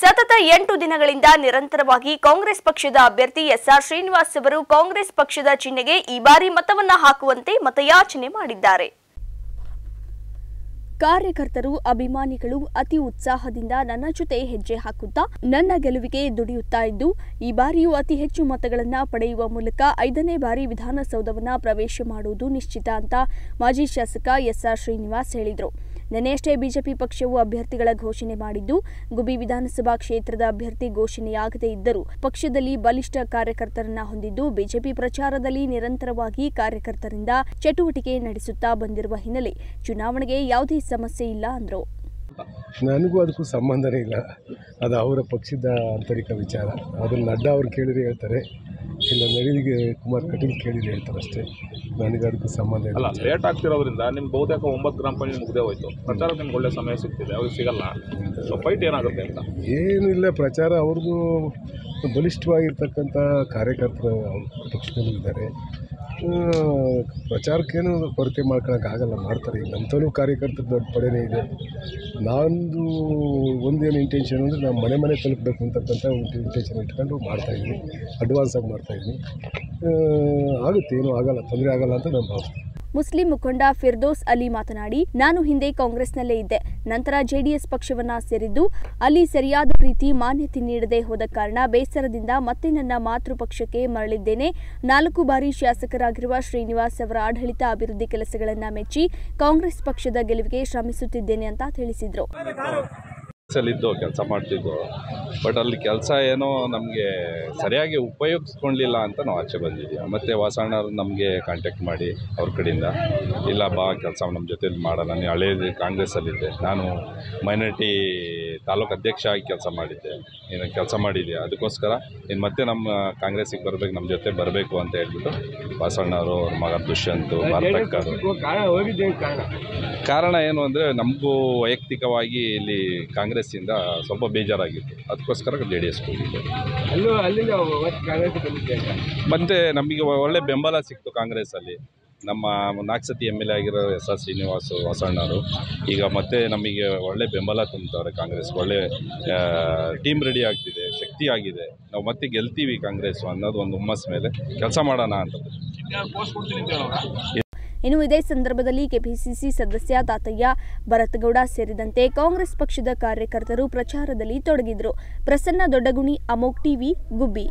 ಸತತ ಎಂಟು ದಿನಗಳಿಂದ ನಿರಂತರವಾಗಿ ಕಾಂಗ್ರೆಸ್ ಪಕ್ಷದ ಅಭ್ಯರ್ಥಿ ಎಸ್ಆರ್ ಶ್ರೀನಿವಾಸ್ ಅವರು ಕಾಂಗ್ರೆಸ್ ಪಕ್ಷದ ಚಿಹ್ನೆಗೆ ಈ ಬಾರಿ ಮತವನ್ನ ಹಾಕುವಂತೆ ಮತಯಾಚನೆ ಮಾಡಿದ್ದಾರೆ. ಕಾರ್ಯಕರ್ತರು, ಅಭಿಮಾನಿಗಳು ಅತಿ ಉತ್ಸಾಹದಿಂದ ನನ್ನ ಜೊತೆ ಹೆಜ್ಜೆ ಹಾಕುತ್ತಾ ನನ್ನ ಗೆಲುವಿಗೆ ದುಡಿಯುತ್ತಾ ಇದ್ದು, ಈ ಬಾರಿಯೂ ಅತಿ ಹೆಚ್ಚು ಮತಗಳನ್ನು ಪಡೆಯುವ ಮೂಲಕ ಐದನೇ ಬಾರಿ ವಿಧಾನಸೌಧವನ್ನ ಪ್ರವೇಶ ಮಾಡುವುದು ನಿಶ್ಚಿತ ಅಂತ ಮಾಜಿ ಶಾಸಕ ಎಸ್ಆರ್ ಶ್ರೀನಿವಾಸ್ ಹೇಳಿದರು. ನಿನ್ನೆಯಷ್ಟೇ ಬಿಜೆಪಿ ಪಕ್ಷವು ಅಭ್ಯರ್ಥಿಗಳ ಘೋಷಣೆ ಮಾಡಿದ್ದು ಗುಬಿ ವಿಧಾನಸಭಾ ಕ್ಷೇತ್ರದ ಅಭ್ಯರ್ಥಿ ಘೋಷಣೆಯಾಗದೇ ಇದ್ದರೂ ಪಕ್ಷದಲ್ಲಿ ಬಲಿಷ್ಠ ಕಾರ್ಯಕರ್ತರನ್ನ ಹೊಂದಿದ್ದು, ಬಿಜೆಪಿ ಪ್ರಚಾರದಲ್ಲಿ ನಿರಂತರವಾಗಿ ಕಾರ್ಯಕರ್ತರಿಂದ ಚಟುವಟಿಕೆ ನಡೆಸುತ್ತಾ ಬಂದಿರುವ ಹಿನ್ನೆಲೆ ಚುನಾವಣೆಗೆ ಯಾವುದೇ ಸಮಸ್ಯೆ ಇಲ್ಲ ಅಂದರು. ನನಗೂ ಅದಕ್ಕೂ ಸಂಬಂಧನೇ ಇಲ್ಲ. ಅದು ಅವರ ಪಕ್ಷದ ಆಂತರಿಕ ವಿಚಾರ. ಅದನ್ನು ನಡ್ಡಾ ಅವ್ರು ಕೇಳಿದ್ರೆ ಹೇಳ್ತಾರೆ. ಇಲ್ಲ ನಳಿನಿಗೆ ಕುಮಾರ್ ಕಟೀಲ್ ಕೇಳಿದ್ರೆ ಹೇಳ್ತಾರೆ ಅಷ್ಟೇ. ನನಗೆ ಅದಕ್ಕೆ ಸಂಬಂಧ ಇಲ್ಲ. ಅಲ್ಲ ಲೇಟ್ ಆಗ್ತಿರೋದ್ರಿಂದ ನಿಮ್ಗೆ ಬಹುತೇಕ ಒಂಬತ್ತು ಗ್ರಾಮ ಪಂಚಾಯತ್ ಮುಗ್ದೇ ಹೋಯ್ತು. ಪ್ರಚಾರ ನಿಮ್ಗೆ ಒಳ್ಳೆ ಸಮಯ ಸಿಗ್ತಿದೆ ಅವ್ರಿಗೆ ಸಿಗಲ್ಲ. ಸೊ ಫೈಟ್ ಏನಾಗುತ್ತೆ ಅಂತ? ಏನಿಲ್ಲ ಪ್ರಚಾರ ಅವ್ರದ್ದು ಬಲಿಷ್ಠವಾಗಿರ್ತಕ್ಕಂಥ ಕಾರ್ಯಕರ್ತರು ಅವ್ರ ಪಕ್ಷದಲ್ಲೂ ಇದ್ದಾರೆ ಆ, ಪ್ರಚಾರಕ್ಕೇನು ಕೊರತೆ ಮಾಡ್ಕೊಳಕ್ಕಾಗಲ್ಲ ಮಾಡ್ತಾರೆ. ಈಗ ನಮ್ಮ ತಲೂ ಕಾರ್ಯಕರ್ತರು ದೊಡ್ಡ ಪಡೆಯೇ ಇದೆ. ನಂದು ಒಂದೇನು ಇಂಟೆನ್ಷನ್ ಅಂದರೆ ನಾವು ಮನೆ ಮನೆ ತಲುಪಬೇಕು ಅಂತಕ್ಕಂಥ ಒಂದು ಇಂಟೆನ್ಷನ್ ಇಟ್ಕೊಂಡು ಮಾಡ್ತಾಯಿದ್ದೀನಿ ಅಡ್ವಾನ್ಸಾಗಿ ಮಾಡ್ತಾಯಿದ್ದೀನಿ ಆಗುತ್ತೆ, ಏನೂ ಆಗಲ್ಲ, ತೊಂದರೆ ಆಗಲ್ಲ ಅಂತ ನಾನು ಭಾವಿಸ್ತೀನಿ. ಮುಸ್ಲಿಂ ಮುಖಂಡ ಫಿರ್ದೋಸ್ ಅಲಿ ಮಾತನಾಡಿ, ನಾನು ಹಿಂದೆ ಕಾಂಗ್ರೆಸ್ನಲ್ಲೇ ಇದ್ದೆ. ನಂತರ ಜೆಡಿಎಸ್ ಪಕ್ಷವನ್ನ ಸೇರಿದ್ದು, ಅಲ್ಲಿ ಸರಿಯಾದ ರೀತಿ ಮಾನ್ಯತೆ ನೀಡದೆ ಹೋದ ಕಾರಣ ಬೇಸರದಿಂದ ಮತ್ತೆ ನನ್ನ ಮಾತೃ ಪಕ್ಷಕ್ಕೆ ಮರಳಿದ್ದೇನೆ. ನಾಲ್ಕು ಬಾರಿ ಶಾಸಕರಾಗಿರುವ ಶ್ರೀನಿವಾಸ್ ಅವರ ಆಡಳಿತ ಅಭಿವೃದ್ಧಿ ಕೆಲಸಗಳನ್ನು ಮೆಚ್ಚಿ, ಕಾಂಗ್ರೆಸ್ ಪಕ್ಷದ ಗೆಲುವಿಗೆ ಶ್ರಮಿಸುತ್ತಿದ್ದೇನೆ ಅಂತ ತಿಳಿಸಿದ್ರು. ಇದ್ದು ಕೆಲಸ ಮಾಡ್ತಿದ್ದು. ಬಟ್ ಅಲ್ಲಿ ಕೆಲಸ ಏನೋ ನಮಗೆ ಸರಿಯಾಗಿ ಉಪಯೋಗಿಸ್ಕೊಳ್ಲಿಲ್ಲ ಅಂತ ನಾವು ಆಚೆ ಬಂದಿದ್ದೀವಿ. ಮತ್ತು ವಾಸಣ್ಣವ್ರು ನಮಗೆ ಕಾಂಟ್ಯಾಕ್ಟ್ ಮಾಡಿ ಅವ್ರ ಕಡೆಯಿಂದ ಇಲ್ಲ ಬಾ ಕೆಲಸ ನಮ್ಮ ಜೊತೆಲಿ ಮಾಡೋಣ ನಾನು ಹಳೇದು ಕಾಂಗ್ರೆಸ್ಸಲ್ಲಿದ್ದೆ ನಾನು ಮೈನಾರಿಟಿ ತಾಲೂಕು ಅಧ್ಯಕ್ಷ ಆಗಿ ಕೆಲಸ ಮಾಡಿದ್ದೆ. ನೀನು ಕೆಲಸ ಮಾಡಿದ್ಯಾ? ಅದಕ್ಕೋಸ್ಕರ ನೀನು ಮತ್ತೆ ನಮ್ಮ ಕಾಂಗ್ರೆಸ್ಸಿಗೆ ಬರಬೇಕು ನಮ್ಮ ಜೊತೆ ಬರಬೇಕು ಅಂತ ಹೇಳ್ಬಿಟ್ಟು ವಾಸಣ್ಣವರು ಅವ್ರ ಮಗ ದುಷ್ಯಂತ್ ಮಾರ್ತಕ್ಕರು ಕಾರಣ ಏನು ಅಂದರೆ ನಮಗೂ ವೈಯಕ್ತಿಕವಾಗಿ ಇಲ್ಲಿ ಕಾಂಗ್ರೆಸ್ಸಿಂದ ಸ್ವಲ್ಪ ಬೇಜಾರಾಗಿತ್ತು. ಅದಕ್ಕೋಸ್ಕರ ಜೆ ಡಿ ಎಸ್ ಹೋಗಿದ್ದೆ. ಅಲ್ಲೂ ಅಲ್ಲಿಂದ ಕಾಂಗ್ರೆಸ್ ಬಂದಿದ್ದೆ ಮತ್ತು ನಮಗೆ ಒಳ್ಳೆ ಬೆಂಬಲ ಸಿಕ್ತು ಕಾಂಗ್ರೆಸ್ಸಲ್ಲಿ. ನಮ್ಮ ನಾಲ್ಕು ಸತಿ ಎಂ ಎಲ್ ಎ ಆಗಿರೋ ಎಸ್ ಆರ್ ಶ್ರೀನಿವಾಸ್ ಹೊಸಣ್ಣವರು ಈಗ ಮತ್ತೆ ನಮಗೆ ಒಳ್ಳೆ ಬೆಂಬಲ ತುಂಬ್ತವ್ರೆ ಕಾಂಗ್ರೆಸ್ ಒಳ್ಳೆ ಟೀಮ್ ರೆಡಿ ಆಗ್ತಿದೆ ಶಕ್ತಿ ಆಗಿದೆ. ನಾವು ಮತ್ತೆ ಗೆಲ್ತೀವಿ ಕಾಂಗ್ರೆಸ್ ಅನ್ನೋದು ಒಂದು ಹುಮ್ಮಸ್ ಮೇಲೆ ಕೆಲಸ ಮಾಡೋಣ ಅಂತ. ಇನ್ನು ಇದೇ ಸಂದರ್ಭದಲ್ಲಿ ಕೆಪಿಸಿಸಿ ಸದಸ್ಯ ತಾತಯ್ಯ ಭರತ್ಗೌಡ ಸೇರಿದಂತೆ ಕಾಂಗ್ರೆಸ್ ಪಕ್ಷದ ಕಾರ್ಯಕರ್ತರು ಪ್ರಚಾರದಲ್ಲಿ ತೊಡಗಿದ್ರು. ಪ್ರಸನ್ನ ದೊಡ್ಡಗುಣಿ, ಅಮೋಕ್ ಟಿವಿ, ಗುಬ್ಬಿ.